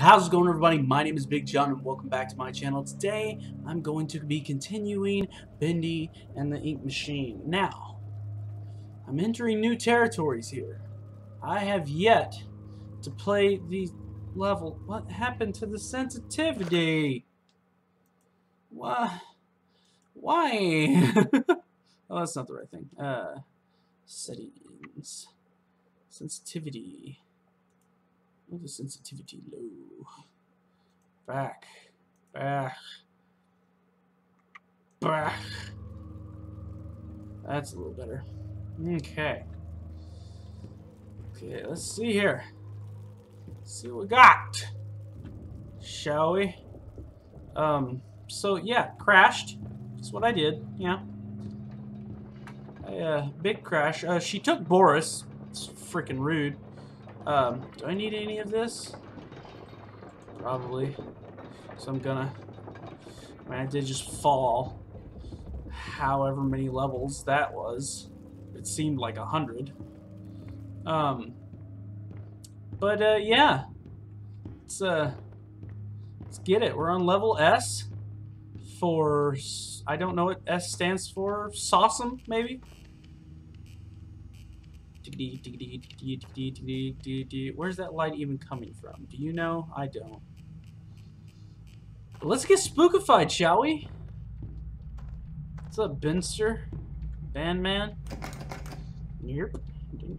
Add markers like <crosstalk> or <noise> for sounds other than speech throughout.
How's it going everybody? My name is Big John and welcome back to my channel. Today I'm going to be continuing Bendy and the Ink Machine. Now, I'm entering new territories here. I have yet to play the level. What happened to the sensitivity? Why? Why? <laughs> oh, that's not the right thing. Uh, settings. Sensitivity. The sensitivity low. Back. Back. Back. That's a little better. Okay. Okay, let's see here. Let's see what we got. Shall we? Um, so yeah, crashed. That's what I did, yeah. A uh, big crash. Uh, she took Boris. It's freaking rude. Um, do I need any of this? Probably. So I'm gonna... I mean, I did just fall. However many levels that was. It seemed like a hundred. Um, but, uh, yeah. Let's, uh, let's get it. We're on level S for... I don't know what S stands for. Sawsome, maybe? Where's that light even coming from? Do you know? I don't. But let's get spookified, shall we? What's up, Benster? Bandman? Yep.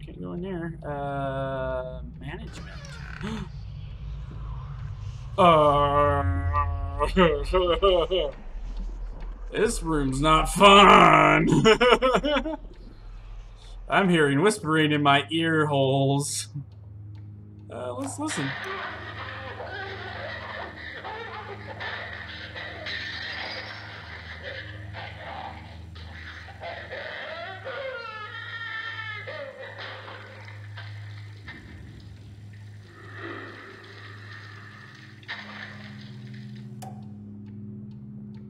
Can't go in there. Uh, management. <gasps> uh, <laughs> this room's not fun. <laughs> I'm hearing whispering in my ear holes. Uh, let's listen.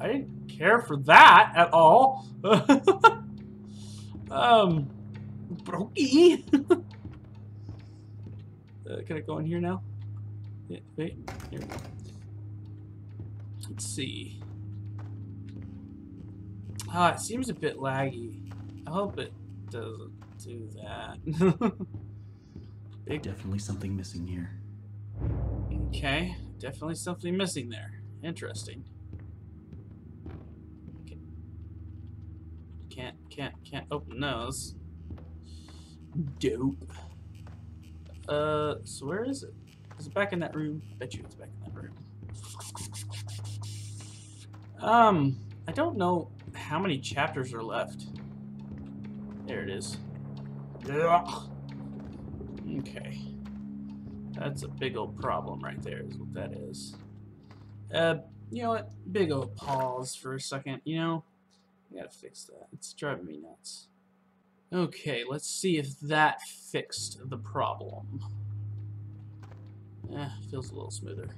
I didn't care for that at all. <laughs> here now? Yeah, wait, here we go. Let's see. Ah, it seems a bit laggy. I hope it doesn't do that. <laughs> Big. Definitely something missing here. Okay, definitely something missing there. Interesting. Okay. Can't, can't, can't open those. Dope. Uh, so where is it? Is it back in that room? Bet you it's back in that room. Um, I don't know how many chapters are left. There it is. Ugh. Okay. That's a big old problem right there is what that is. Uh, you know what? Big old pause for a second, you know? I gotta fix that. It's driving me nuts. Okay, let's see if that fixed the problem. Eh, feels a little smoother.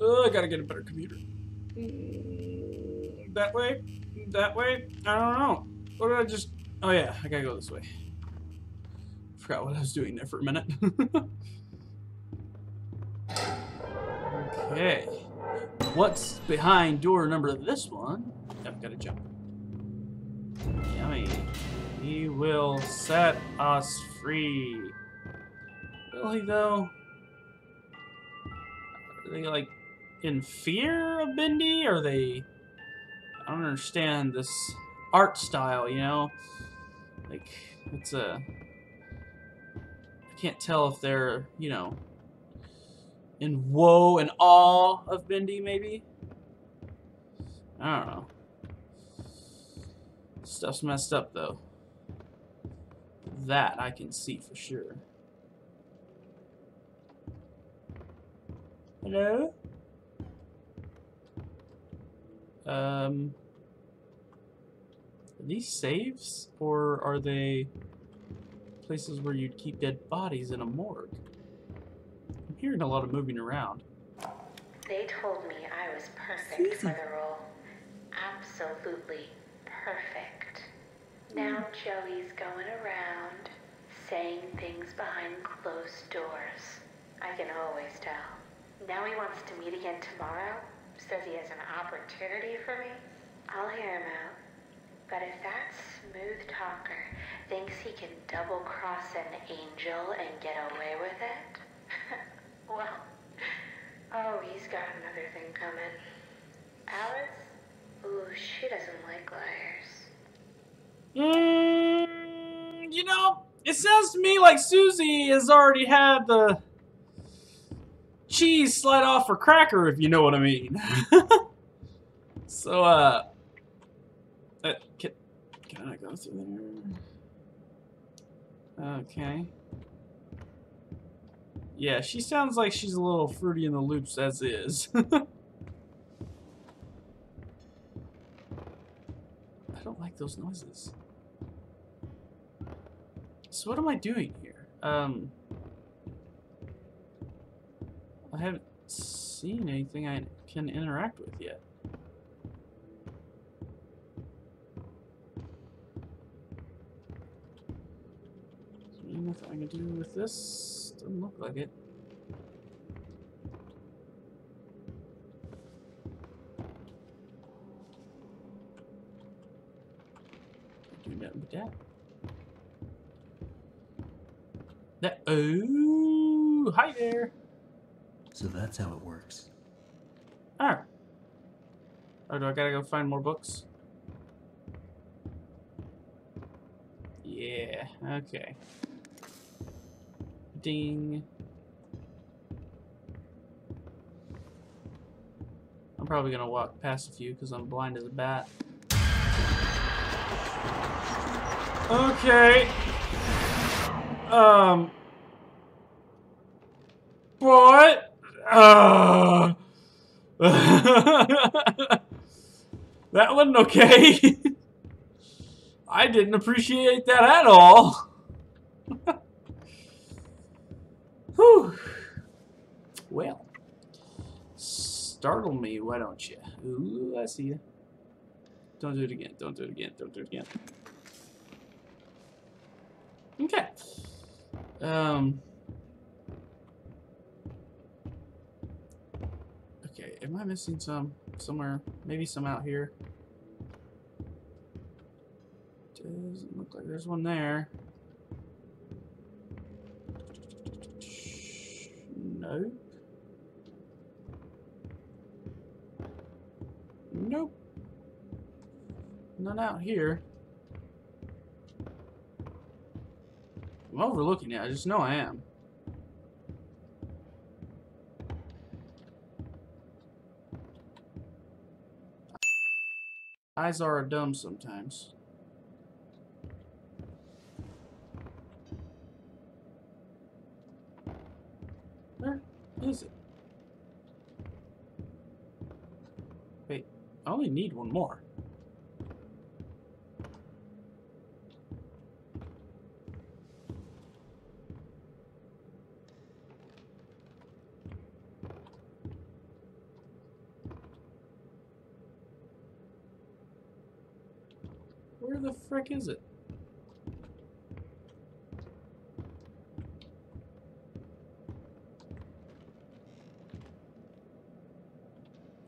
Oh, I gotta get a better computer. Mm, that way? That way? I don't know. What did I just... Oh yeah, I gotta go this way. Forgot what I was doing there for a minute. <laughs> okay. What's behind door number this one? I've gotta jump. Yummy. He will set us free. Will he, though? Are they, like, in fear of Bendy? Or they... I don't understand this art style, you know? Like, it's a... I can't tell if they're, you know, in woe and awe of Bendy, maybe? I don't know. Stuff's messed up, though. That I can see for sure. Hello? Um... Are these saves? Or are they places where you'd keep dead bodies in a morgue? I'm hearing a lot of moving around. They told me I was perfect for the role. Absolutely perfect. Now Joey's going around saying things behind closed doors. I can always tell. Now he wants to meet again tomorrow. Says he has an opportunity for me. I'll hear him out. But if that smooth talker thinks he can double cross an angel and get away with it, <laughs> well, oh, he's got another thing coming. Alice? Ooh, she doesn't like liars. Mm, you know, it sounds to me like Susie has already had the cheese slide off her cracker, if you know what I mean. <laughs> so, uh, uh can, can I go through there? Okay. Yeah, she sounds like she's a little fruity in the loops as is. <laughs> don't like those noises. So what am I doing here? Um, I haven't seen anything I can interact with yet. Nothing I can do with this. Doesn't look like it. Do nothing but that. That oh, hi there. So that's how it works. Oh. Oh, do I gotta go find more books? Yeah, okay. Ding. I'm probably gonna walk past a few because I'm blind as a bat. Okay. Um. What? Uh. <laughs> that wasn't okay. I didn't appreciate that at all. <laughs> Whew. Well, startle me, why don't you? Ooh, I see you. Don't do it again. Don't do it again. Don't do it again. Okay. Um. Am I missing some somewhere? Maybe some out here. Doesn't look like there's one there. Nope. Nope. None out here. I'm overlooking it. I just know I am. Eyes are dumb sometimes. Where is it? Wait, I only need one more. Is it?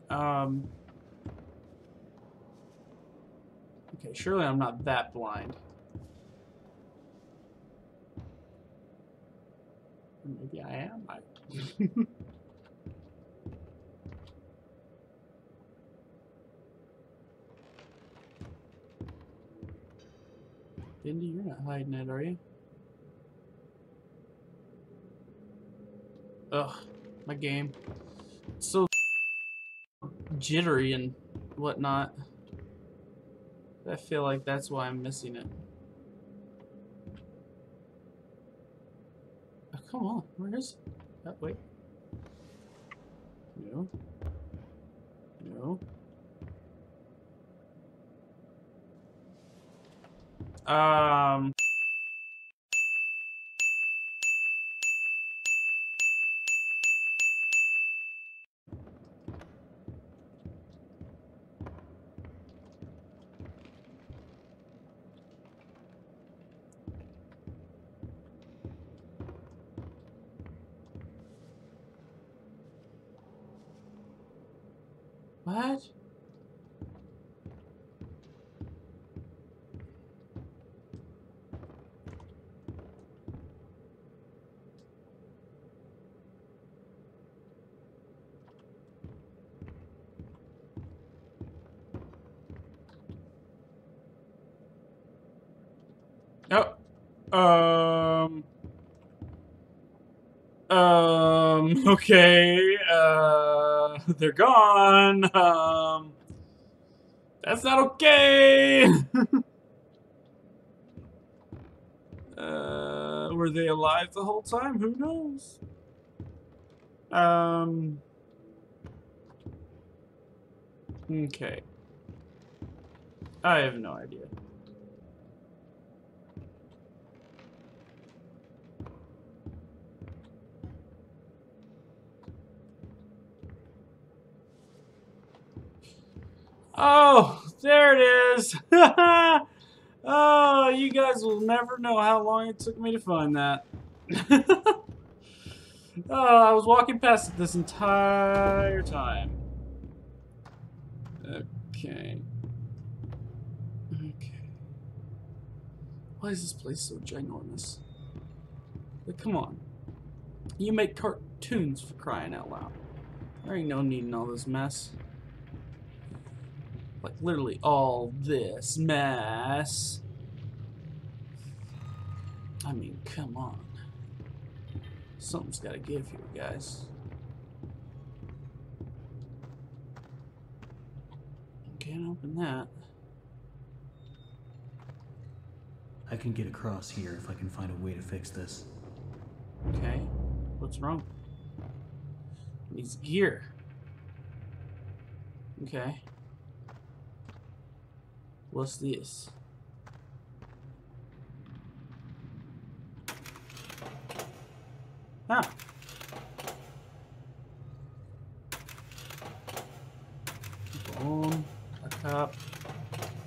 Um. Okay, surely I'm not that blind. Maybe I am. I <laughs> <laughs> Indy, you're not hiding it, are you? Ugh, my game. It's so jittery and whatnot. I feel like that's why I'm missing it. Oh, come on, where is it? Oh, wait. No. No. Um. What? Oh. Um. Um. <laughs> Okay. <laughs> They're gone. Um. That's not okay. <laughs> uh. Were they alive the whole time? Who knows? Um. Okay. I have no idea. Oh, there it is. <laughs> oh, you guys will never know how long it took me to find that. <laughs> oh, I was walking past it this entire time. Okay. Okay. Why is this place so ginormous? Like, come on. You make cartoons for crying out loud. There ain't no need in all this mess. Like, literally all this mess. I mean, come on. Something's gotta give here, guys. Can't open that. I can get across here if I can find a way to fix this. Okay. What's wrong? It Needs gear. Okay. What's this? Ah. Boom. A cup.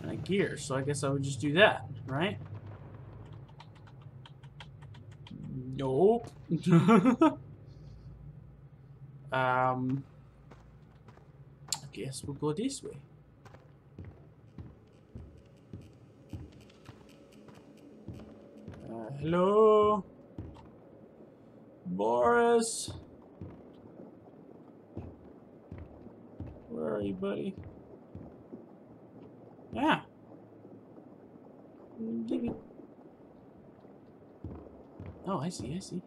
And a gear. So I guess I would just do that, right? Nope. <laughs> um. I guess we'll go this way. Hello? Boris? Where are you, buddy? Yeah. Oh, I see, I see.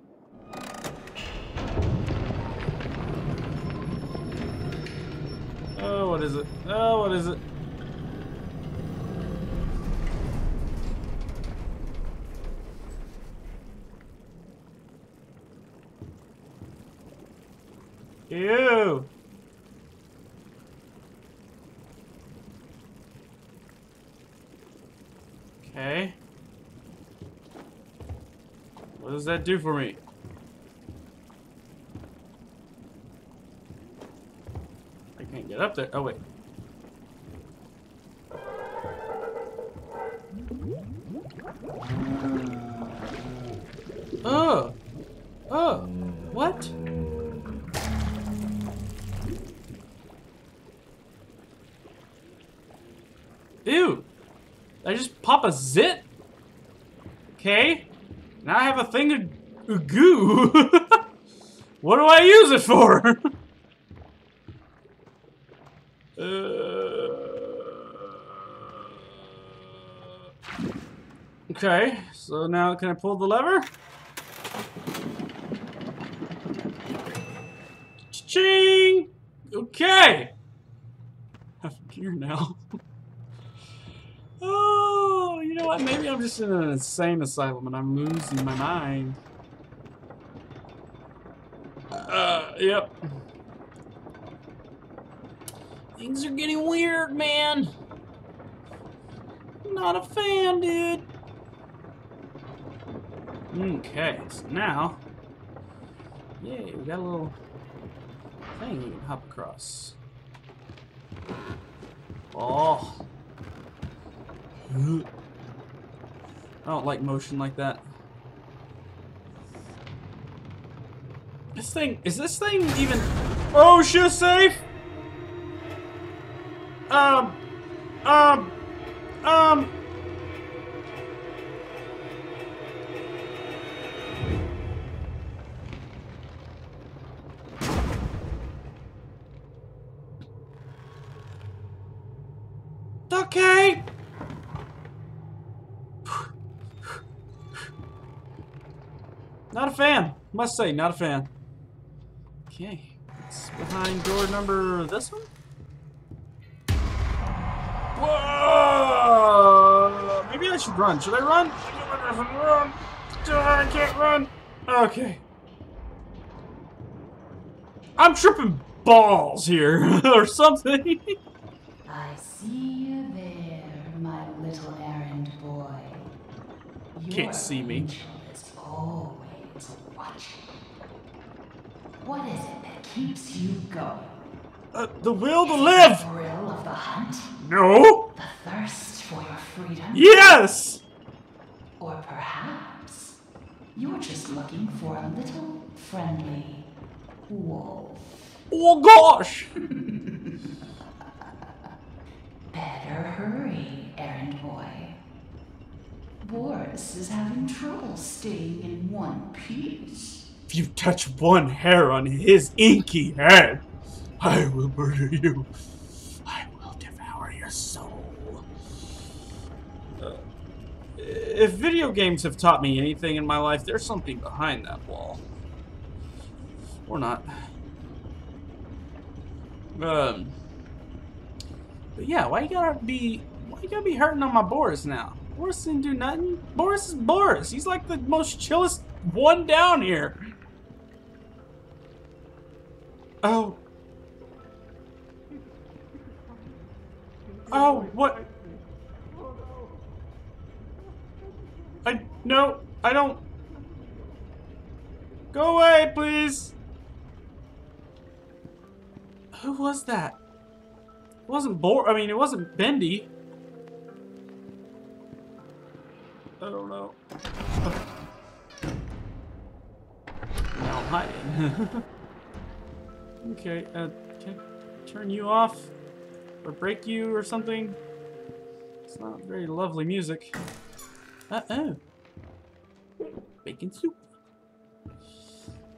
Oh, what is it? Oh, what is it? Ew! Okay. What does that do for me? I can't get up there. Oh, wait. Zit? Okay. Now I have a thing of goo. <laughs> what do I use it for? <laughs> uh, okay, so now can I pull the lever? Ching! Okay! <laughs> Have gear now. Oh, know what? Maybe I'm just in an insane asylum and I'm losing my mind. Uh, yep. Things are getting weird, man. Not a fan, dude. Okay, so now, yeah, we got a little thing you can hop across. Oh. I don't like motion like that. This thing, is this thing even OSHA safe? Um, um, um. Must say, not a fan. Okay. It's behind door number this one? Whoa! Maybe I should run. Should I run? Run. I can't run. Okay. I'm tripping balls here <laughs> or something. I see you there, my little errand boy. You Can't see me. angel is always watching. What is it that keeps you going? Uh, the will to live. The thrill of the hunt? No. The thirst for your freedom? Yes. Or perhaps you're just looking for a little friendly wolf. Oh gosh. <laughs> Better hurry, errand boy. Boris is having trouble staying in one piece. If you touch one hair on his inky head, I will murder you. I will devour your soul. Uh, if video games have taught me anything in my life, there's something behind that wall. Or not. Um. But yeah, why you gotta be? Why you gotta be hurting on my Boris now? Boris didn't do nothing. Boris is Boris. He's like the most chillest one down here. Oh. Oh, what? I no, I don't. Go away, please. Who was that? It wasn't Bor. I mean, it wasn't Bendy. I don't know. now I'm hiding. <laughs> okay, uh, can I turn you off? Or break you or something? It's not very lovely music. Uh-oh. Bacon soup.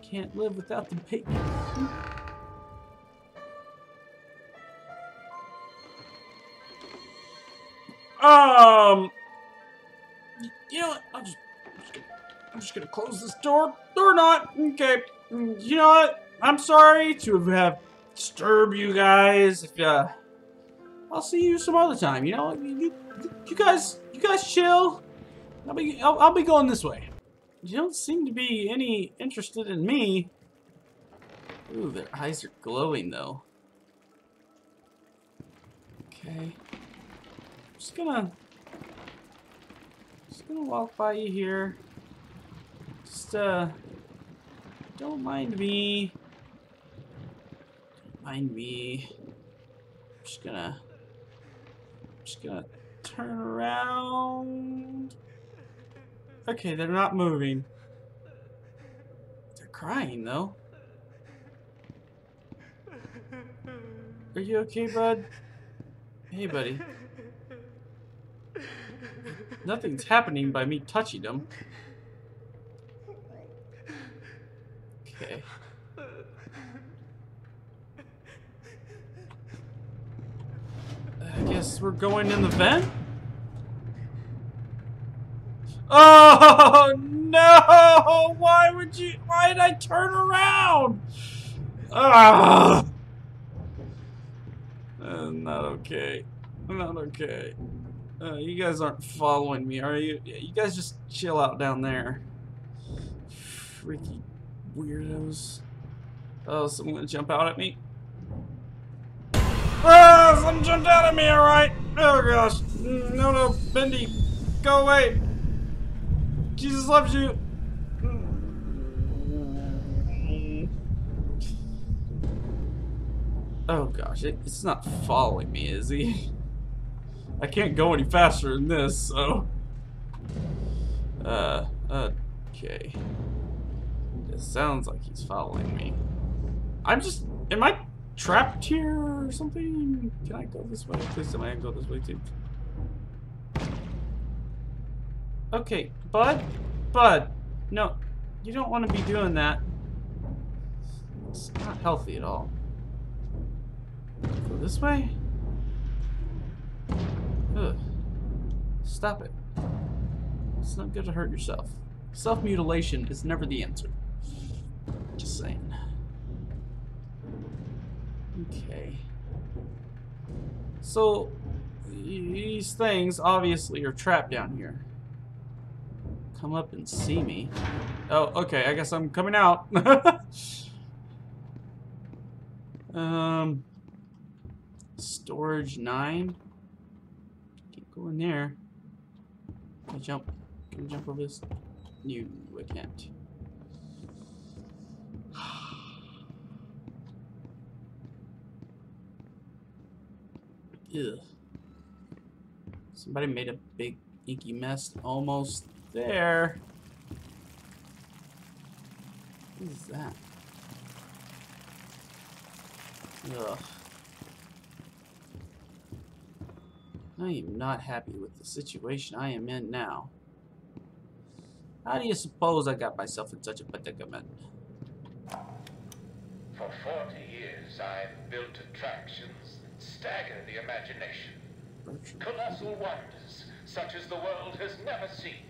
Can't live without the bacon. Soup. Um, you know what? I'm just, I'm just, gonna, I'm just gonna close this door. Or not. Okay. You know what? I'm sorry to have disturbed you guys. If uh, I'll see you some other time. You know, you, you guys, you guys chill. I'll be, I'll, I'll be going this way. You don't seem to be any interested in me. Ooh, their eyes are glowing though. Okay. Just gonna, just gonna walk by you here. Just uh, don't mind me. Don't mind me. I'm just gonna, just gonna turn around. Okay, they're not moving. They're crying though. Are you okay, bud? Hey, buddy. Nothing's happening by me touching them. Okay. I guess we're going in the vent? Oh no! Why would you? Why did I turn around? Ah! Uh, not okay. Not okay. Uh, you guys aren't following me, are you? You guys just chill out down there. Freaky weirdos. Oh, someone gonna jump out at me? Ah! Someone jumped out at me, alright! Oh gosh. No, no, Bendy, go away! Jesus loves you! Oh gosh, it, it's not following me, is he? I can't go any faster than this, so... Uh, okay. It sounds like he's following me. I'm just... Am I trapped here or something? Can I go this way? Please tell me I can go this way too. Okay, bud? Bud. No, you don't want to be doing that. It's not healthy at all. Go this way? Ugh. Stop it. It's not good to hurt yourself. Self-mutilation is never the answer. Just saying. Okay. So, these things obviously are trapped down here. Come up and see me. Oh, okay, I guess I'm coming out. <laughs> um, storage 9. Go in there. Can I jump? Can I jump over this? You, I can't. <sighs> Ugh. Somebody made a big inky mess. Almost there. What is that? Ugh. I am not happy with the situation I am in now. How do you suppose I got myself in such a predicament? For 40 years, I've built attractions that stagger the imagination. Colossal wonders, such as the world has never seen.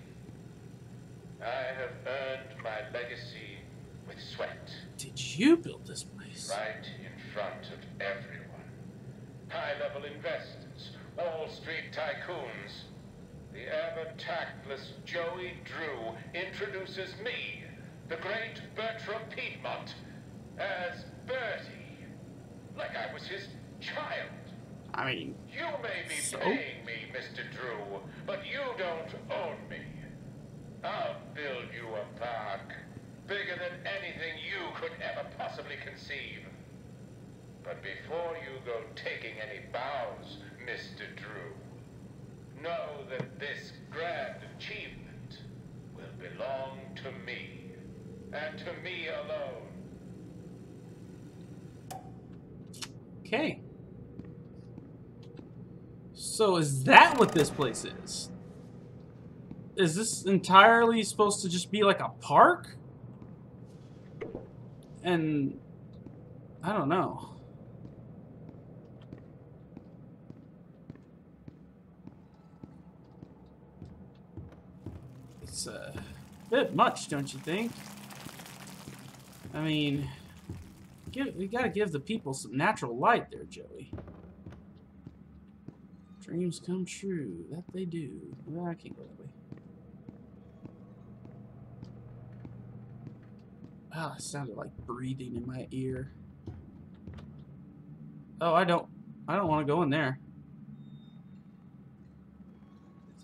I have earned my legacy with sweat, Did you build this place? right in front of everyone. High-level investors, Wall Street tycoons. The ever-tactless Joey Drew introduces me, the great Bertrum Piedmont, as Bertie, like I was his child. I mean, You may be So? paying me, Mr. Drew, but you don't own me. I'll build you a park bigger than anything you could ever possibly conceive. But before you go taking any bows, Mr. Drew, know that this grand achievement will belong to me, and to me alone. okay. So is that what this place is? Is this entirely supposed to just be like a park? And I don't know. It's a bit much, don't you think? I mean, give, we gotta give the people some natural light there, Joey. Dreams come true. That they do. Well, I can't go that way. Ah, it sounded like breathing in my ear. Oh, I don't. I don't want to go in there.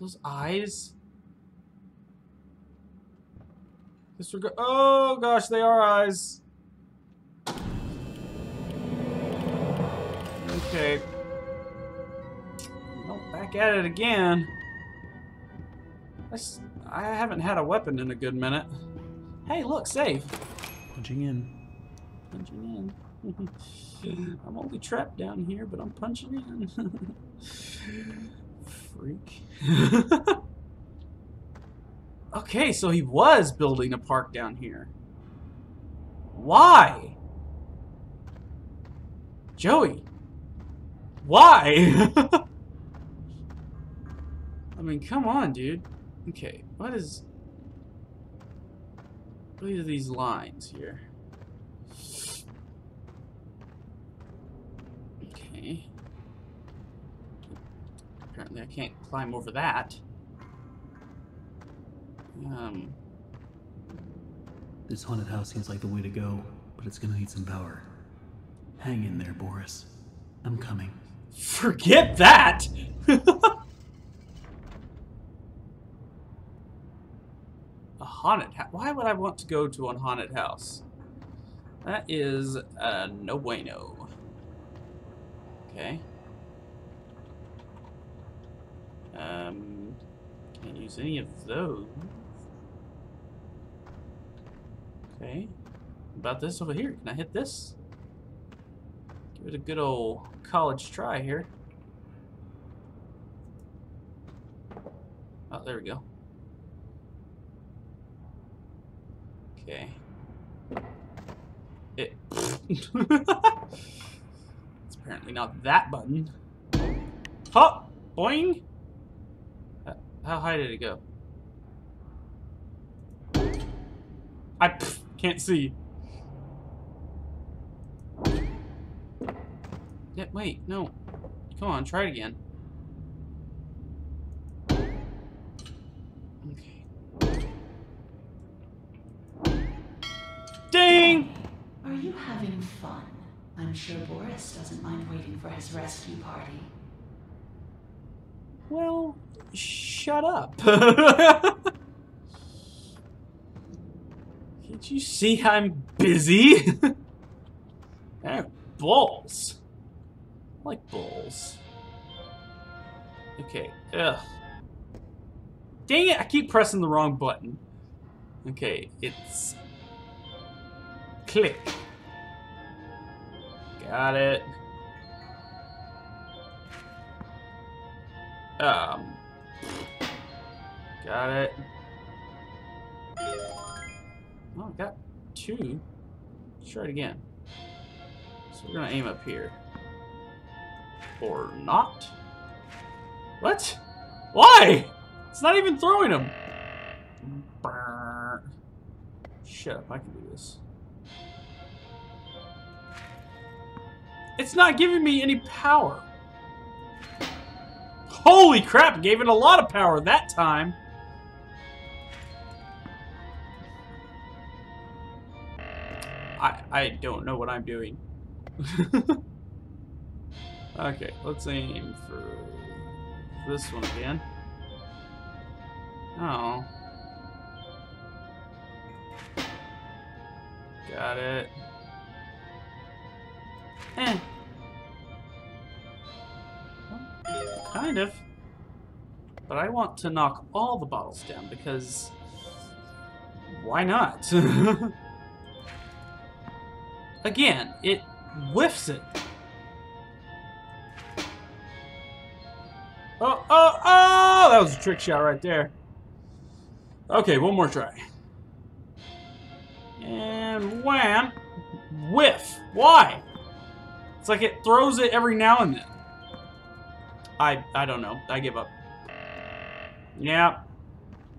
Those eyes. Disregard. Oh gosh, they are eyes. Okay. Well, back at it again. i haven't had a weapon in a good minute. Hey, look, save. Punching in. Punching in. <laughs> I'm only trapped down here, but I'm punching in. <laughs> Freak. <laughs> okay, so he was building a park down here. Why? Joey. Why? <laughs> I mean, come on, dude. Okay, what is... What are these lines here? Okay. Apparently I can't climb over that. Um, This haunted house seems like the way to go, but it's gonna need some power. Hang in there, Boris. I'm coming. forget that! <laughs> a haunted house? Why would I want to go to a haunted house? That is uh, no bueno. Okay. Um, can't use any of those. Okay. About this over here? Can I hit this? Give it a good old college try here. Oh, there we go. Okay. It. <laughs> it's apparently not that button. Hop! Boing! Uh, How high did it go? I can't see. Yeah, wait, no. Come on, try it again. Okay. Ding! Are you having fun? I'm sure Boris doesn't mind waiting for his rescue party. Well, shut up. <laughs> <laughs> Can't you see I'm busy? <laughs> Eh, balls. I like balls. Okay, ugh. Dang it, I keep pressing the wrong button. Okay, it's... Click. Got it. Um. Got it. Oh, I got two. Let's try it again. So we're gonna aim up here. Or not? What? Why? It's not even throwing them. Shut up, I can do this. It's not giving me any power. Holy crap, gave it a lot of power that time. I don't know what I'm doing. <laughs> okay, let's aim for this one again. Oh. Got it. Eh. Kind of. But I want to knock all the bottles down because why not? <laughs> Again, it whiffs it. Oh, oh, oh! That was a trick shot right there. Okay, one more try. And wham! Whiff! Why? It's like it throws it every now and then. I I don't know. I give up. Yeah.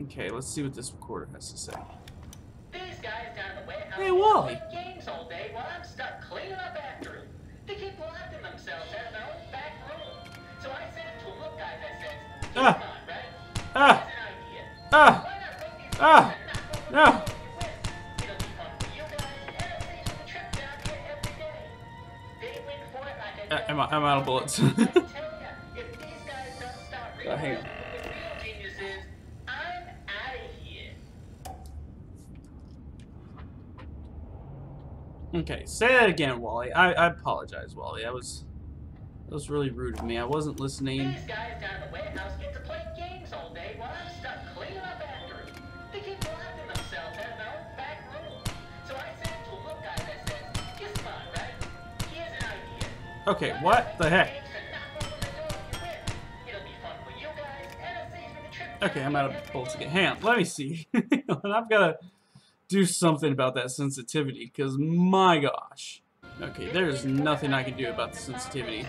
Okay, let's see what this recorder has to say. These guys down Hey, Wally. play games all day while I'm stuck cleaning up after them. They keep locking themselves out of their own back room. So I said to them, look guys, I said, Ah. on, right? Ah! Here's an. Ah! Why not take these Ah. guys and knock over No. the wall with? It'll be fun for <laughs> <laughs> okay, say that again, Wally. I, I apologize, Wally. I was that was really rude of me. I wasn't listening. These guys down the warehouse get to play games all day while I'm stuck cleaning up after them. They keep locking themselves out of their own back room. So I said to them, look guys, I said, get smart, right? Here's an idea. Okay, Why what the heck? games and knock over the door if you win? It'll be fun for you guys, and it saves me the trip down Okay, I'm out of day. again. Hang on, let me see. <laughs> I've got to do something about that sensitivity, because my gosh. Okay, there's nothing I can do about the sensitivity.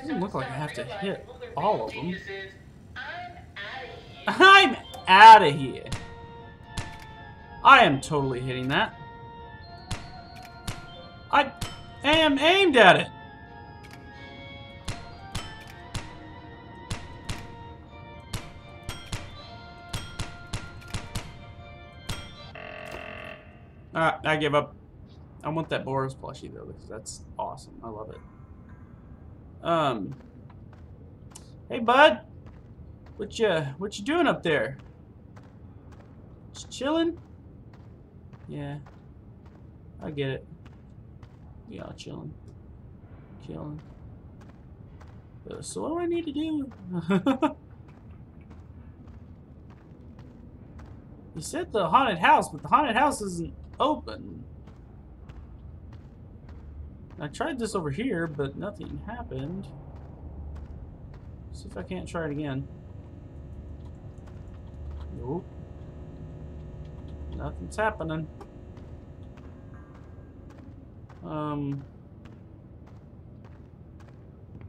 Doesn't look like I have to hit all of them. I'm out of here. I am totally hitting that. I am aimed at it. Alright, I give up. I want that Boris plushie though, because that's awesome. I love it. Um. Hey, bud. What you what you doing up there? Just chilling? Yeah. I get it. We all chilling. Chilling. Uh, so what do I need to do? <laughs> you said the haunted house, but the haunted house isn't open. I tried this over here, but nothing happened. See if I can't try it again. Nope. Nothing's happening. Um.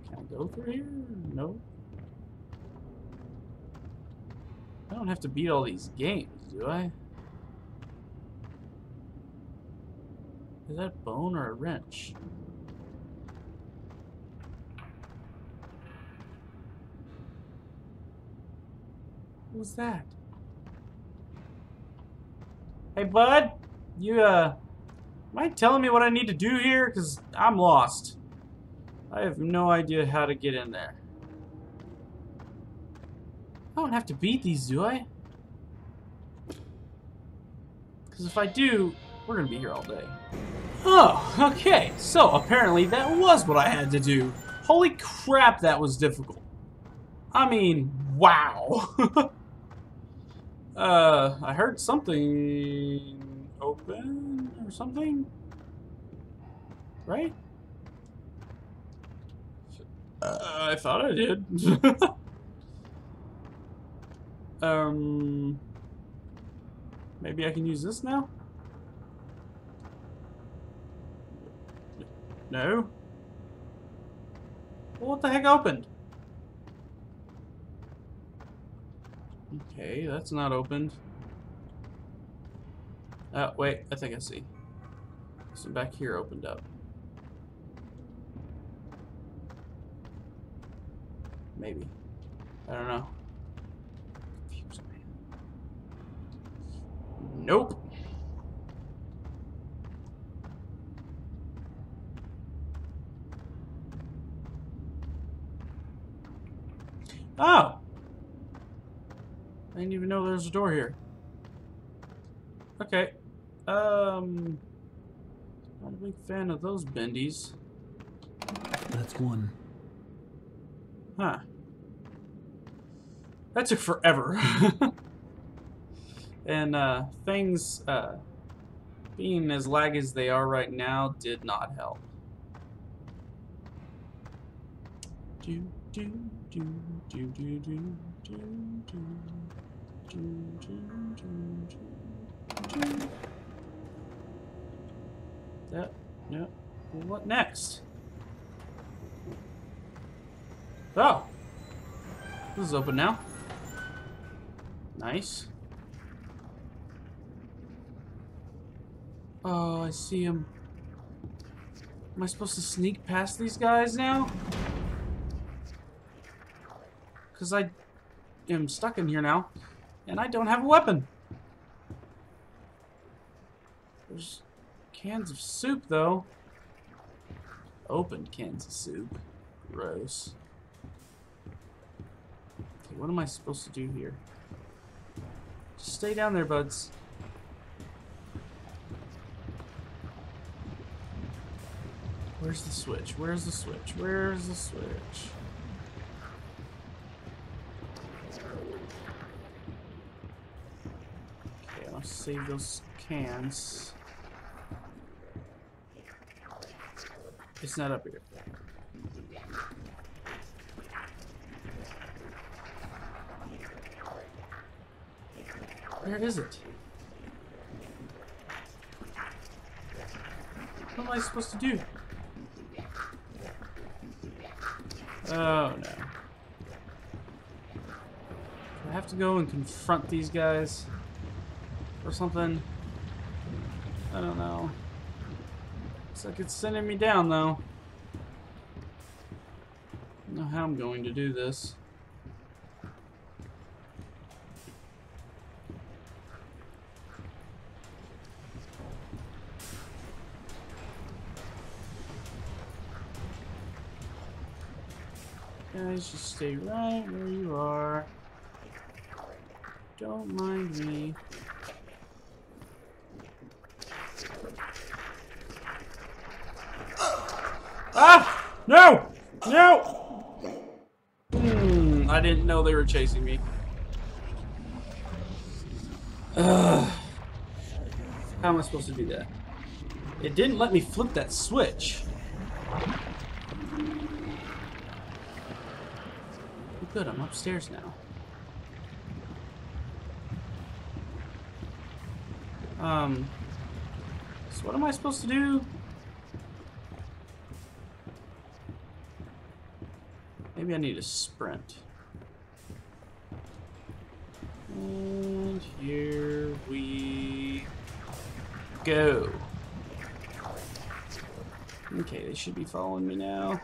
Can I go through here? No. I don't have to beat all these games, do I? Is that bone or a wrench? What was that? Hey, bud, you, uh, I telling me what I need to do here? Because I'm lost. I have no idea how to get in there. I don't have to beat these, do I? Because if I do, we're going to be here all day. Oh, okay. So, apparently that was what I had to do. Holy crap, that was difficult. I mean, wow. <laughs> uh, I heard something open or something. Right? Uh, I thought I did. <laughs> um, maybe I can use this now? No? What the heck opened? Okay, that's not opened. Oh, wait, I think I see. So back here opened up. Maybe. I don't know. Nope. Oh! I didn't even know there was a door here. Okay. Um... Not a big fan of those bendies. That's one. Huh. That took forever. <laughs> and uh, things uh, being as lag as they are right now did not help. Do, do, do, do, do, do, do, do, do, do, do, do. That, no. What next? Oh! This is open now. Nice. Oh, I see him. Am I supposed to sneak past these guys now? Because I am stuck in here now. And I don't have a weapon. There's cans of soup, though. Open cans of soup. Gross. Okay, what am I supposed to do here? Just stay down there, buds. Where's the switch? Where's the switch? Where's the switch? Okay, I'll save those cans. It's not up here. Where is it? What am I supposed to do? Oh no. Do I have to go and confront these guys? Or something? I don't know. Looks like it's sending me down though. I don't know how I'm going to do this. Guys, just stay right where you are. Don't mind me. Ah! No! No! Hmm, I didn't know they were chasing me. Ugh. How am I supposed to do that? It didn't let me flip that switch. Good, I'm upstairs now. Um, so what am I supposed to do? Maybe I need to sprint. And here we go. Okay, they should be following me now.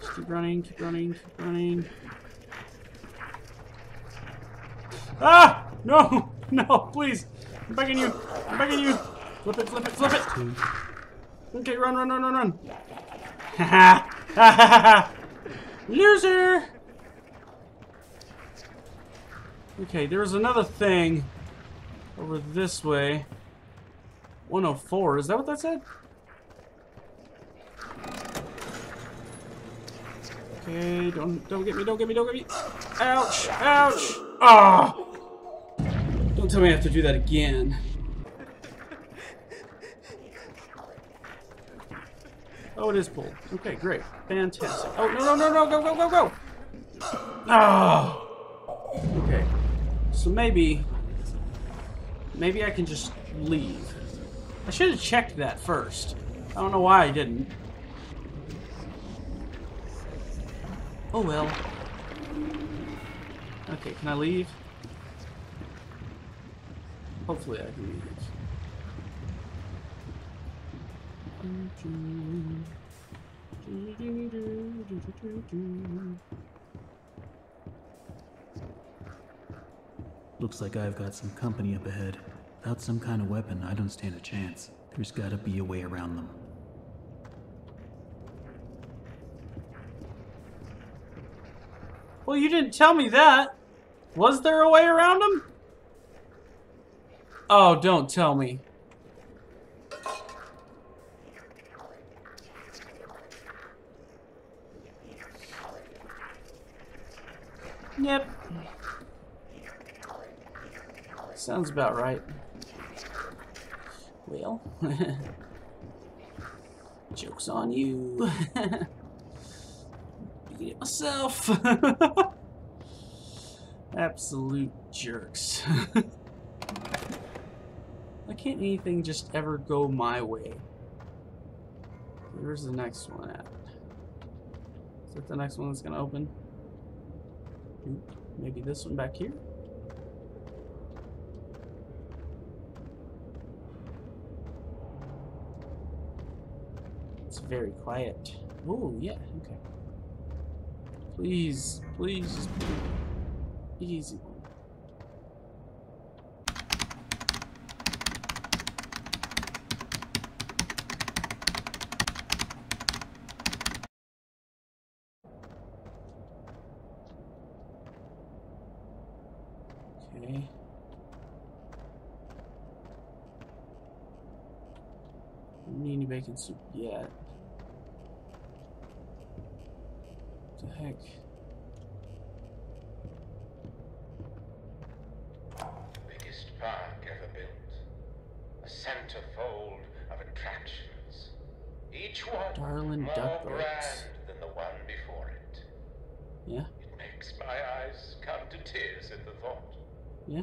Just keep running, keep running, keep running. Ah! No! <laughs> No, please! I'm begging you! I'm begging you! Flip it, flip it, flip it! Okay, run, run, run, run, run! <laughs> Loser! Okay, there was another thing over this way. 104, is that what that said? Okay, don't don't get me, don't get me, don't get me. Ouch! Ouch! Ah! Don't tell me I have to do that again. Oh, it is pulled. Okay, great. Fantastic. Oh, no, no, no, no, go, go, go, go! Ah! Okay. So maybe... Maybe I can just leave. I should have checked that first. I don't know why I didn't. Oh well. Okay, can I leave? Hopefully I can leave. Looks like I've got some company up ahead. Without some kind of weapon, I don't stand a chance. There's gotta be a way around them. Well, you didn't tell me that. Was there a way around them? Oh, don't tell me. Yep. Sounds about right. Well, <laughs> joke's on you. <laughs> Beat it myself. <laughs> Absolute jerks. Why can't anything just ever go my way? Where's the next one at? Is that the next one that's gonna open? Maybe this one back here? It's very quiet. Oh, yeah, okay. Please, please, just be easy one. Okay. Soup yet. What the heck? biggest park ever built. A centerfold of attractions. Each one Darling more duck grand than the one before it. Yeah? It makes my eyes come to tears at the thought. Yeah?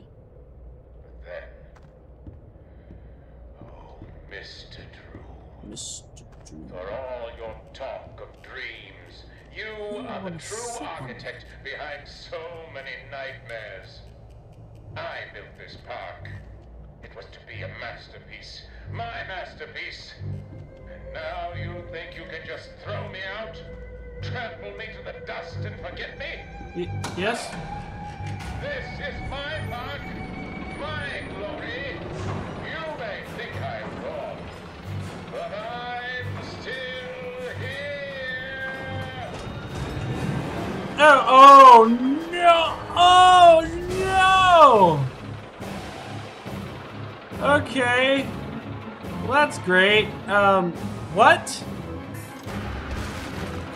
This park. It was to be a masterpiece, my masterpiece. And now you think you can just throw me out, trample me to the dust, and forget me? Y- yes? This is my park, my glory. You may think I'm wrong, but I'm still here. Oh, oh no! Oh no! Okay. Well, that's great. Um, what?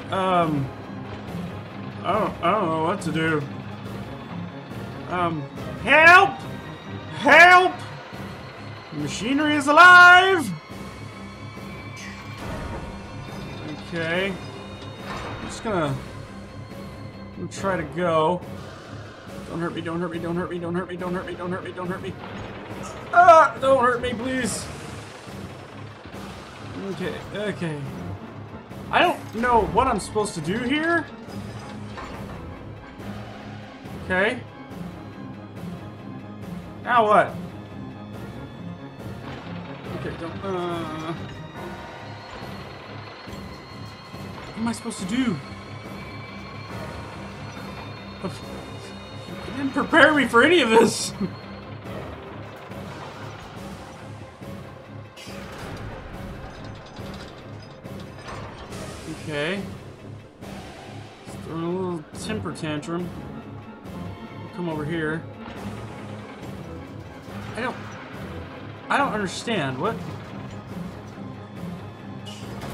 Um, I don't, I don't know what to do. Um, help! Help! The machinery is alive! Okay. I'm just gonna, I'm gonna try to go. Don't hurt me, don't hurt me, don't hurt me, don't hurt me, don't hurt me, don't hurt me, don't hurt me. Ah! Don't hurt me, please! Okay, okay. I don't know what I'm supposed to do here. Okay. Now what? Okay, don't, uh... What am I supposed to do? You didn't prepare me for any of this. <laughs> tantrum. Come over here. I don't. I don't understand. What?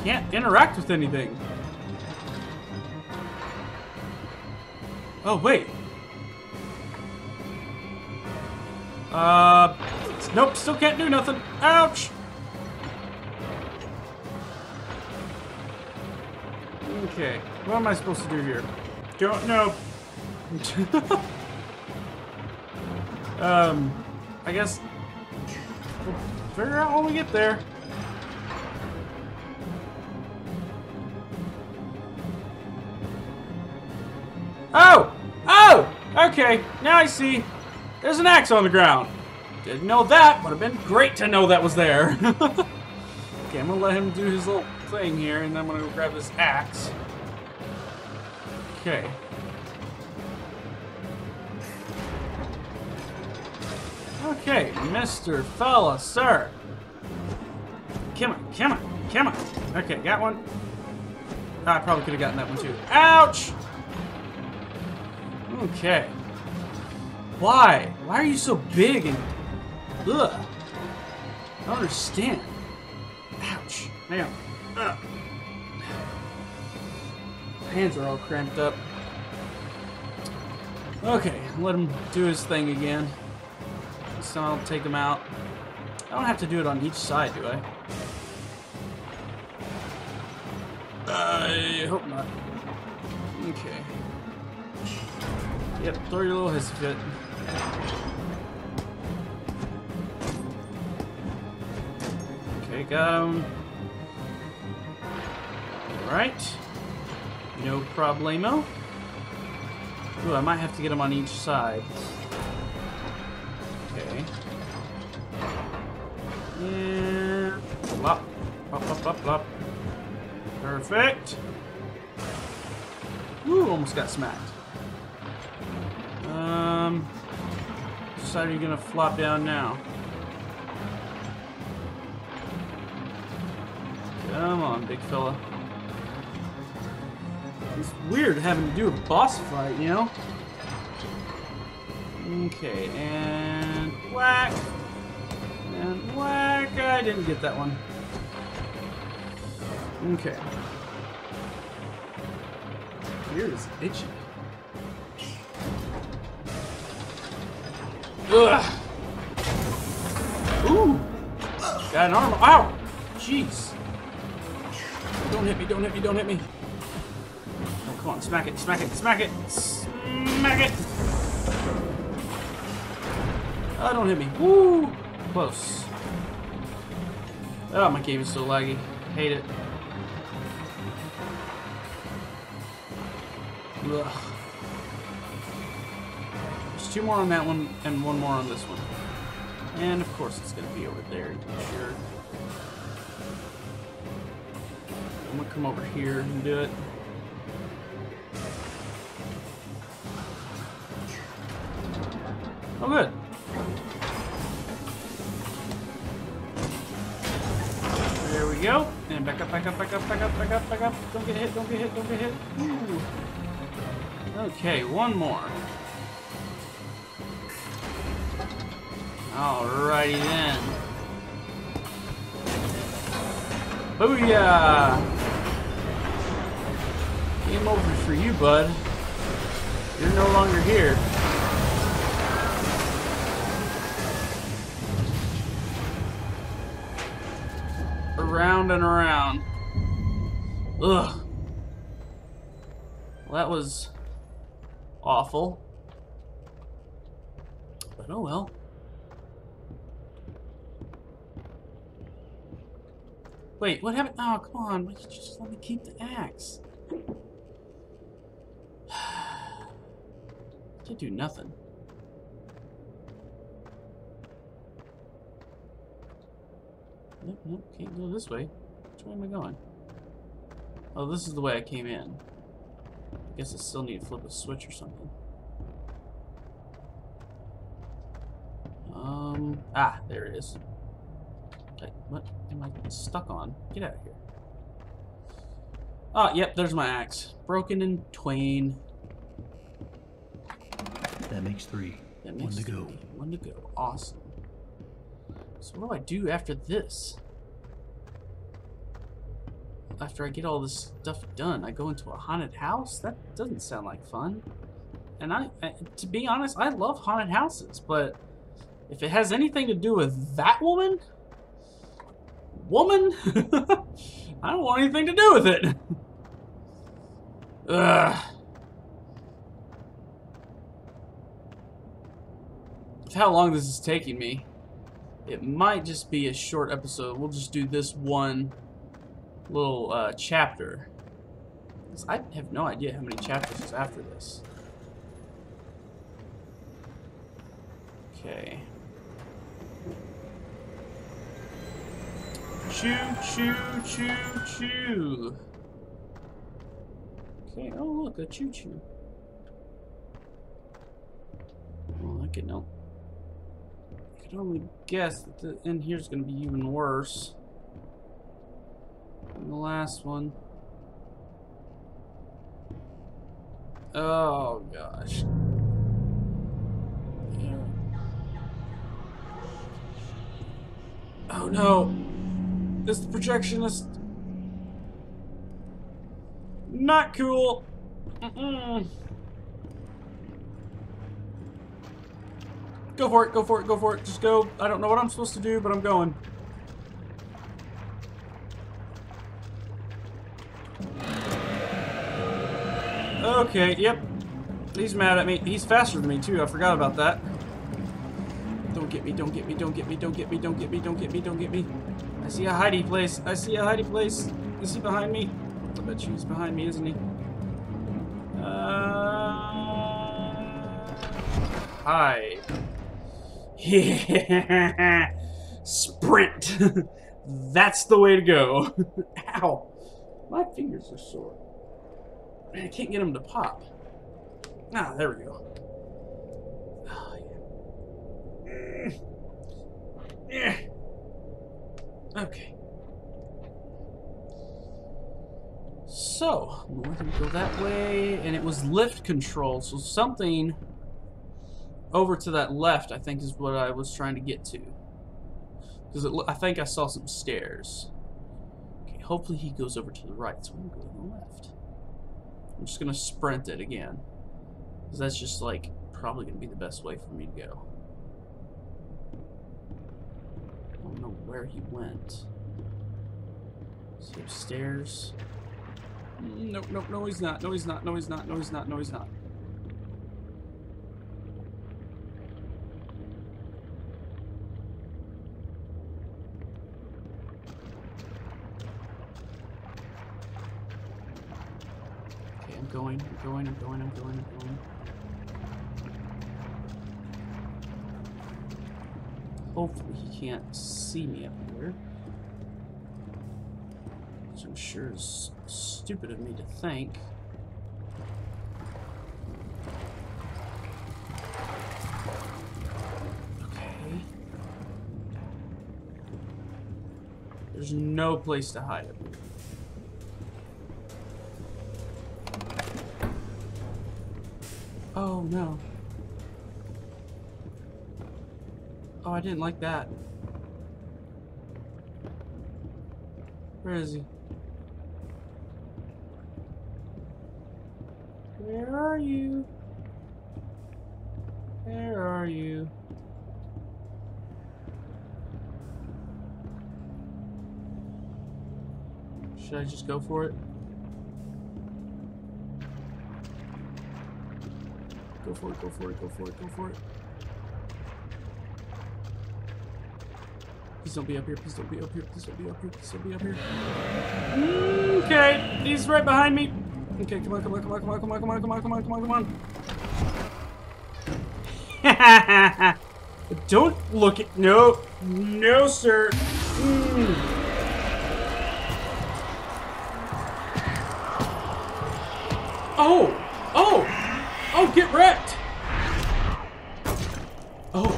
Can't interact with anything. Oh, wait. Uh, nope, still can't do nothing. Ouch! Okay, what am I supposed to do here? Don't know. <laughs> um, I guess we'll figure out when we get there. Oh! Oh! Okay, now I see. There's an axe on the ground. Didn't know that. Would have been great to know that was there. <laughs> okay, I'm gonna let him do his little thing here, and then I'm gonna go grab this axe. Okay. Okay, Mr. Fella, sir. Come on, come on, come on. Okay, got one. I probably could have gotten that one too. Ouch! Okay. Why? Why are you so big and... Ugh. I don't understand. Ouch. Man. Ugh. Hands are all cramped up. Okay, let him do his thing again. So I'll take him out. I don't have to do it on each side, do I? I hope not. Okay. Yep, throw your little hissy fit. Okay, got him. Alright. No problemo. Ooh, I might have to get him on each side. Okay. Yeah. Plop. Plop, plop, plop, plop. Perfect. Ooh, almost got smacked. Um, side are you gonna flop down now? Come on, big fella. It's weird having to do a boss fight, you know? Okay, and whack! And whack! I didn't get that one. Okay. Here is itchy. Ugh. Ooh. Got an arm. Ow. Jeez. Don't hit me. Don't hit me. Don't hit me. On. Smack it. Smack it. Smack it. Smack it. Oh, don't hit me. Woo. Close. Oh, my game is so laggy. Hate it. Ugh. There's two more on that one and one more on this one. And of course it's gonna be over there, sure. I'm gonna come over here and do it. Oh good. There we go. And back up, back up, back up, back up, back up, back up. Don't get hit, don't get hit, don't get hit. Ooh. Okay, one more. Alrighty then. Booyah! Game over for you, bud. You're no longer here. Around around. Ugh. Well, that was awful. But oh well. Wait, what happened? Oh, come on. Why can't you just let me keep the axe? <sighs> Did do nothing. Nope, nope, can't go this way. Which way am I going? Oh, this is the way I came in. I guess I still need to flip a switch or something. Um, ah, there it is. Wait, what am I stuck on? Get out of here. Ah, yep, there's my axe. Broken in twain. That makes three. That One makes to go. three. One to go. Awesome. So what do I do after this? After I get all this stuff done, I go into a haunted house? That doesn't sound like fun. And I, to be honest, I love haunted houses, but if it has anything to do with that woman, woman, <laughs> I don't want anything to do with it. Ugh. How long this is taking me, it might just be a short episode. We'll just do this one little uh, chapter. I have no idea how many chapters is after this. Okay. Choo choo choo choo. Okay, oh look, a choo choo. Oh, I can no. Can only guess that the end here's gonna be even worse than the last one. Oh gosh. Yeah. Oh no! It's the projectionist. Not cool. Mm-mm. Go for it, go for it, go for it. Just go. I don't know what I'm supposed to do, but I'm going. Okay, yep. He's mad at me. He's faster than me, too. I forgot about that. Don't get me, don't get me, don't get me, don't get me, don't get me, don't get me, don't get me. I see a hidey place. I see a hidey place. Is he behind me? I bet you he's behind me, isn't he? Uh... Hide. Yeah. <laughs> Sprint. <laughs> That's the way to go. <laughs> Ow. My fingers are sore. Man, I can't get them to pop. Ah, there we go. Oh, yeah. Yeah. Okay. So, we're going to go that way, and it was lift control, so something over to that left, I think, is what I was trying to get to. Because I think I saw some stairs. Okay, hopefully he goes over to the right, so I'm going to go to the left. I'm just going to sprint it again. Because that's just, like, probably going to be the best way for me to go. I don't know where he went. Is he upstairs? Nope, nope, no he's not. No he's not. No he's not. No he's not. No he's not. Okay, I'm going, I'm going, I'm going, I'm going, Hopefully he can't see me up here. Which I'm sure is stupid of me to think. Okay. There's no place to hide up here. Oh no. Oh, I didn't like that. Where is he? Where are you? Where are you? Should I just go for it? Go for it, go for it, go for it, go for it. Please don't be up here, please don't be up here, please don't be up here, please don't be up here. Okay, he's right behind me. Okay, come on, come on, come on, come on, come on, come on, come on, come on, come on, come on. <laughs> Don't look at no, no, sir. Mm. Oh, oh, get wrecked. Oh,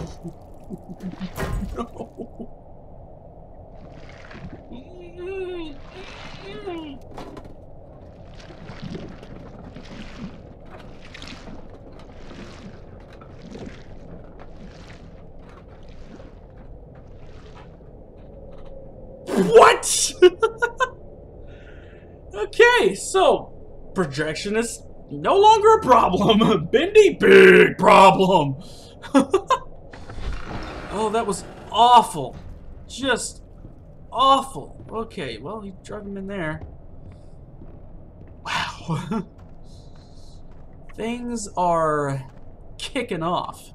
no. What? okay, so projection is no longer a problem. <laughs> Bendy, big problem. <laughs> oh, that was awful. Just awful. Okay, well, you drug him in there. Wow. <laughs> Things are kicking off.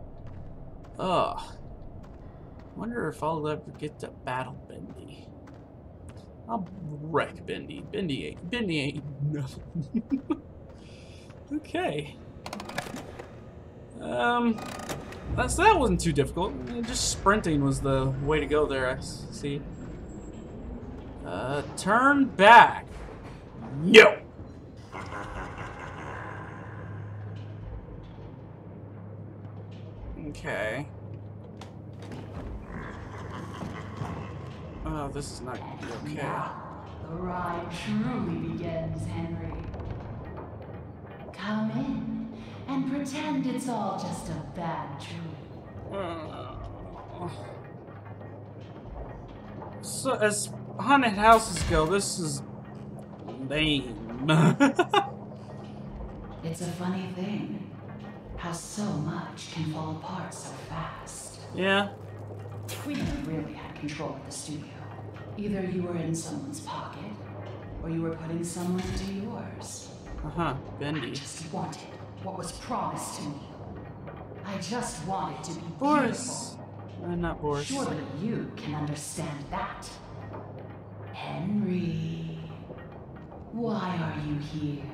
Ugh. Wonder if I'll ever get to battle Bendy. I'll wreck Bendy. Bendy ain't. Bendy ain't <laughs> nothing. okay. Um, that's that wasn't too difficult. Uh, Just sprinting was the way to go there. I see. Uh, turn back. No. Okay. Oh, this is not okay. Now, the ride truly begins, Henry. Come in and pretend it's all just a bad dream. Uh, So, as haunted houses go, this is lame. <laughs> It's a funny thing how so much can fall apart so fast. yeah. We never really control of the studio. Either you were in someone's pocket, or you were putting someone into yours. Uh huh. Bendy. I just wanted what was promised to me. I just wanted to be Boris. beautiful. Uh, not Boris. Surely you can understand that. Henry, why are you here?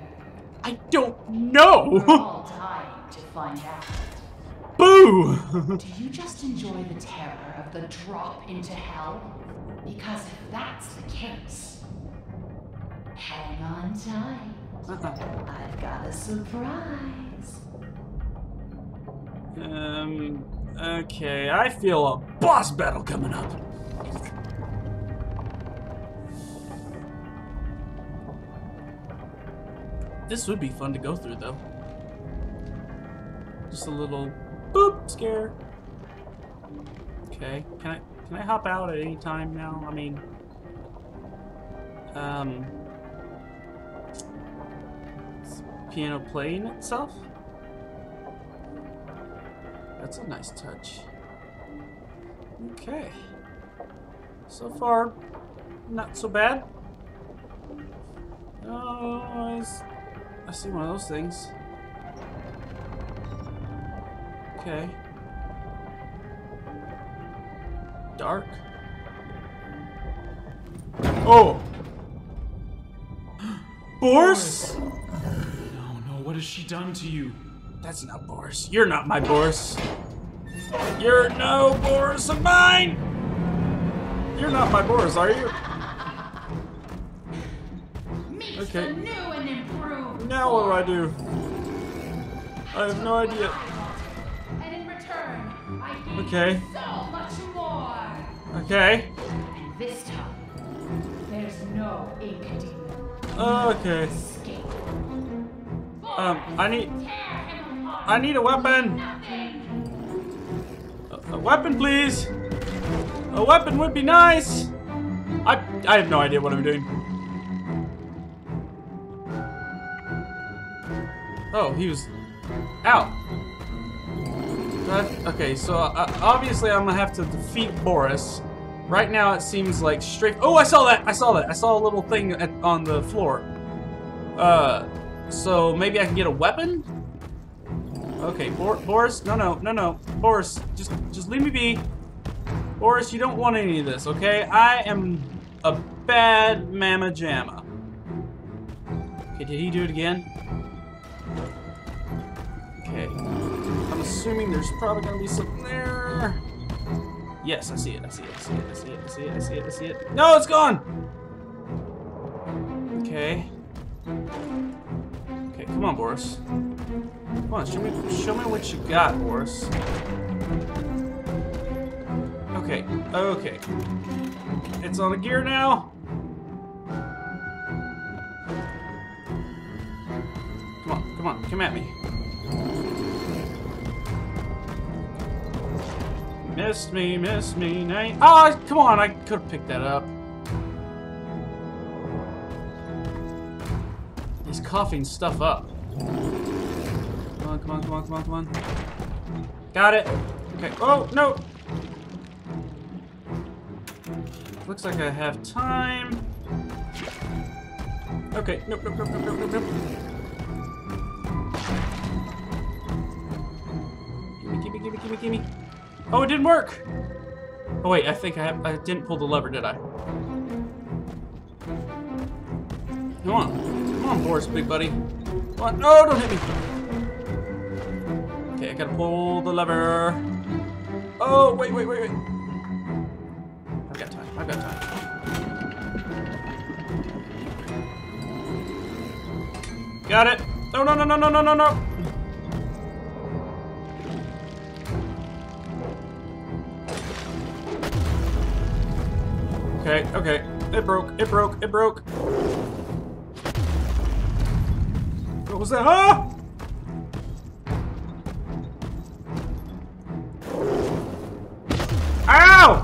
I don't know! We're all dying to find out. Boo. Do you just enjoy the terror of the drop into hell? Because if that's the case, hang on tight. I've got a surprise. Um. Okay. I feel a boss battle coming up. This would be fun to go through, though. Just a little boop scare. Okay. Can I can I hop out at any time now? I mean, um, piano playing itself. That's a nice touch. Okay. So far, not so bad. Oh, I see one of those things. Okay. Dark. Oh! <gasps> Boris? No, no, what has she done to you? That's not Boris. You're not my Boris. You're no Boris of mine! You're not my Boris, are you? Okay. the new and improved. Now what do I do? I have no idea. Okay. so much more. Okay. And this time, there's no. Okay. Um, I need. I need a weapon. A, a weapon, please. A weapon would be nice. I I have no idea what I'm doing. Oh, he was out. Okay, so uh, obviously I'm gonna have to defeat Boris. Right now it seems like straight. Oh, I saw that! I saw that! I saw a little thing at, on the floor. Uh, so maybe I can get a weapon. Okay, Bor Boris, no, no, no, no. Boris, just, just leave me be. Boris, you don't want any of this, okay? I am a bad mama jamma. Okay, did he do it again? Okay. Assuming there's probably gonna be something there. Yes, I see it, I see it, I see it, I see it, I see it, I see it, I see it. No, it's gone! Okay. Okay, come on, Boris. Come on, show me, show me what you got, Boris. Okay, okay. It's on a gear now. Come on, come on, come at me. Missed me, missed me, night. Ah, come on, I could have picked that up. He's coughing stuff up. Come on, come on, come on, come on, come on. Got it. Okay. Oh, no. Looks like I have time. Okay. Nope, nope, nope, nope, nope, nope, nope. Gimme, gimme, gimme, gimme, gimme. Oh, it didn't work. Oh wait, I think I I didn't pull the lever, did I? Come on. Come on, Boris, big buddy. Come on. No, don't hit me. Okay, I gotta pull the lever. Oh, wait, wait, wait, wait. I've got time. I've got time. Got it. No, no, no, no, no, no, no, no. Okay, okay. It broke. It broke. It broke. What was that? Ah! Ow!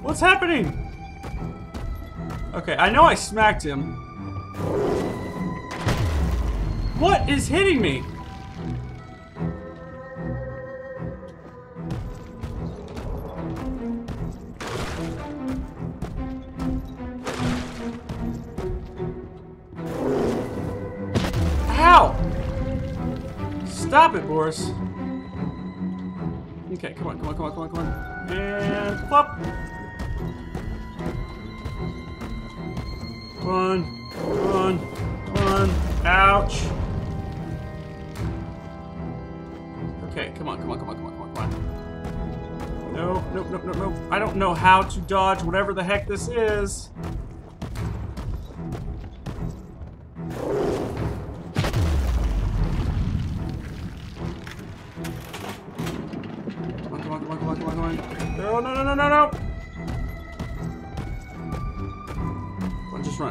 What's happening? Okay, I know I smacked him. What is hitting me? It, Okay, come on, come on, come on, come on, come on. And flop. On, come on. Ouch. Okay, come on, come on, come on, come on, come on, come on. No, nope, nope, nope, nope. I don't know how to dodge whatever the heck this is.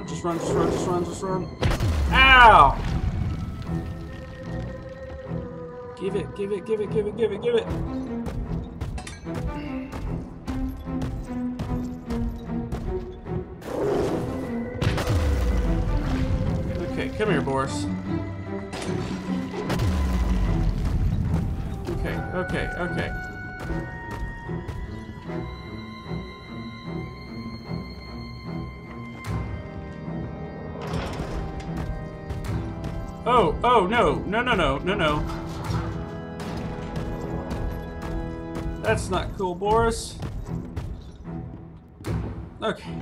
Just run, just run, just run, just run. Ow! Give it, give it, give it, give it, give it, give it. Okay, come here, Boris. Okay, okay, okay. Oh, no, no, no, no, no, no. That's not cool, Boris. Okay.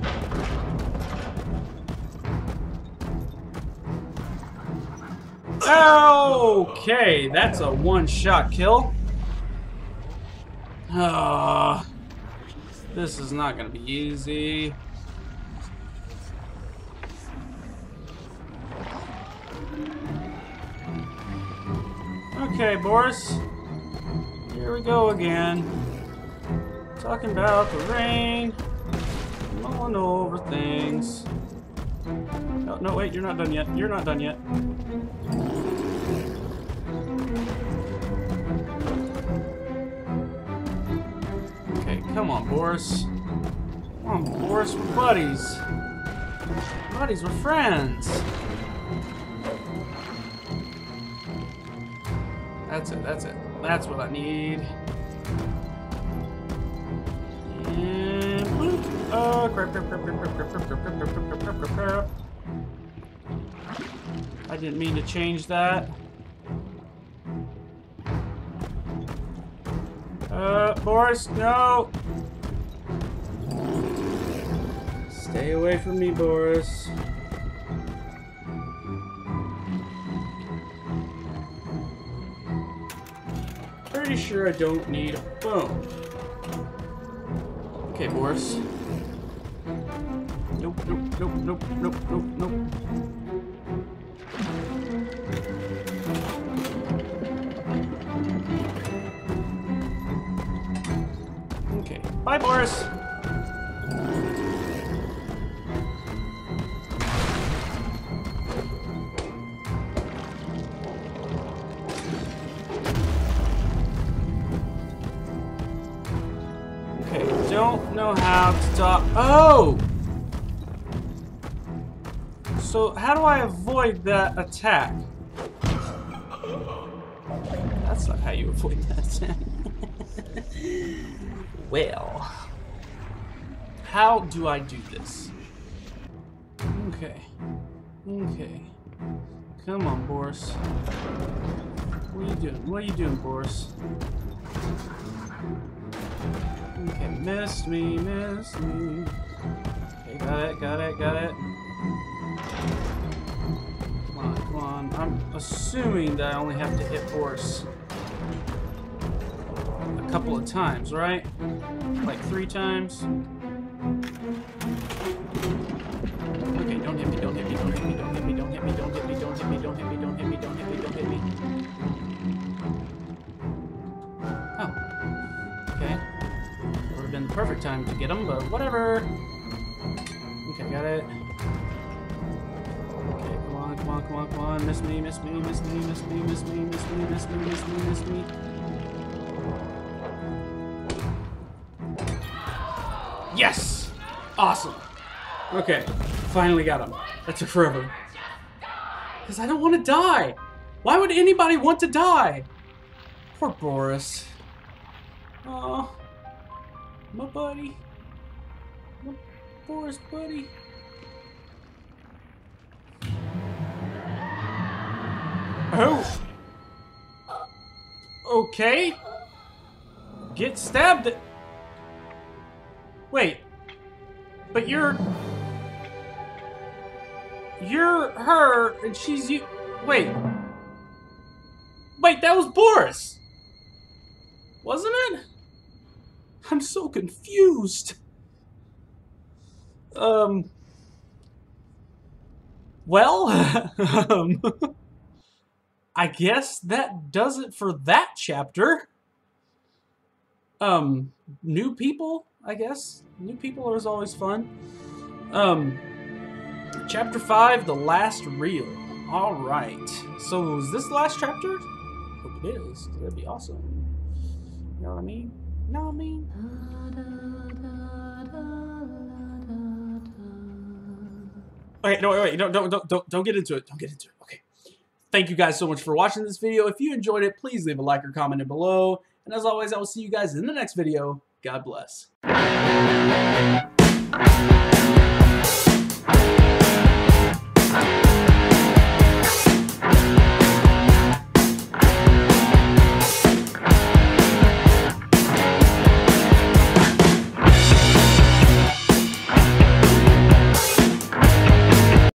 Okay, that's a one-shot kill. Ah, this is not gonna be easy. Okay, Boris. Here we go again. Talking about the rain. Mulling over things. No, no, wait, you're not done yet. You're not done yet. Okay, come on, Boris. Come on, Boris, we're buddies. Buddies, we're friends. that's it. That's what I need. And Oh, crap, crap, crap, crap, crap, crap, crap, crap, crap, crap, crap, crap, crap. I didn't mean to change that. Uh, Boris, no! Stay away from me, Boris. Pretty sure I don't need a phone. Okay, Boris. Nope, nope, nope, nope, nope, nope, nope. That attack? That's not how you avoid that <laughs> well, how do I do this? Okay. Okay. Come on, Boris. What are you doing? What are you doing, Boris? Okay, miss me, miss me. Okay, got it, got it, got it. On. I'm assuming that I only have to hit Boris a couple of times, right? Like three times. Okay, don't hit me, don't hit me, don't hit me, don't hit me, don't hit me, don't hit me, don't hit me, don't hit me, don't hit me, don't hit me, don't hit me. Oh. Okay. Would have been the perfect time to get him, but whatever. Okay, got it. On, come on, come on. Miss me, miss me, miss me, miss me, miss me, miss me, miss me, miss me, miss me. Yes! Awesome. Okay, finally got him. That took forever. Because I don't want to die. Why would anybody want to die? Poor Boris. Oh, my buddy. My Boris buddy. Oh. Okay. Get stabbed. Wait. But you're... You're her, and she's you... Wait. Wait, that was Boris! Wasn't it? I'm so confused. Um... Well, <laughs> um, I guess that does it for that chapter. Um, new people, I guess. New people is always fun. Um, chapter 5, The Last Reel. Alright. So, is this the last chapter? Hope it is. That'd be awesome. You know what I mean? You know what I mean? Okay, no, wait, wait, don't, don't, don't, don't, don't get into it. Don't get into it. Thank you guys so much for watching this video. If you enjoyed it, please leave a like or comment below. And as always, I will see you guys in the next video. God bless.